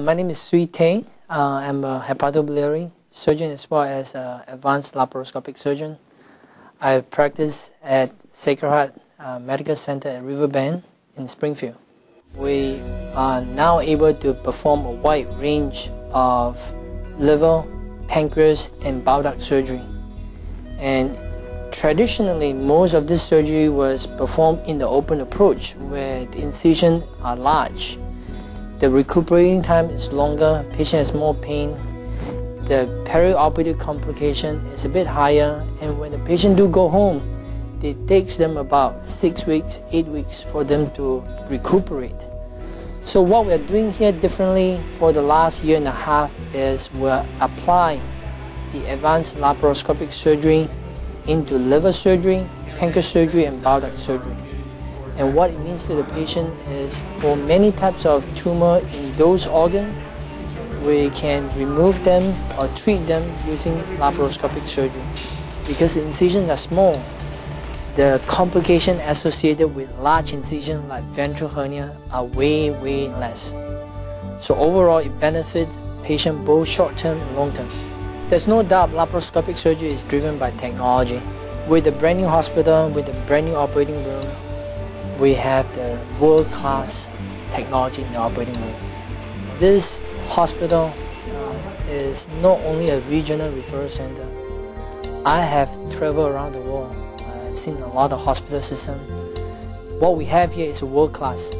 My name is Swee Teh. Uh, I'm a hepatobiliary surgeon as well as an advanced laparoscopic surgeon. I practice at Sacred Heart uh, Medical Center at Riverbend in Springfield. We are now able to perform a wide range of liver, pancreas, and bile duct surgery. And traditionally, most of this surgery was performed in the open approach where the incisions are large the recuperating time is longer, patient has more pain, the perioperative complication is a bit higher, and when the patient do go home, it takes them about six weeks, eight weeks for them to recuperate. So what we're doing here differently for the last year and a half is we're applying the advanced laparoscopic surgery into liver surgery, pancreas surgery, and bile duct surgery. And what it means to the patient is for many types of tumor in those organs, we can remove them or treat them using laparoscopic surgery. Because the incisions are small, the complication associated with large incision like ventral hernia are way, way less. So overall, it benefits patient both short-term and long-term. There's no doubt laparoscopic surgery is driven by technology. With a brand new hospital, with a brand new operating room, we have the world-class technology in the operating room. This hospital uh, is not only a regional referral center. I have traveled around the world. I've seen a lot of hospital systems. What we have here is world-class.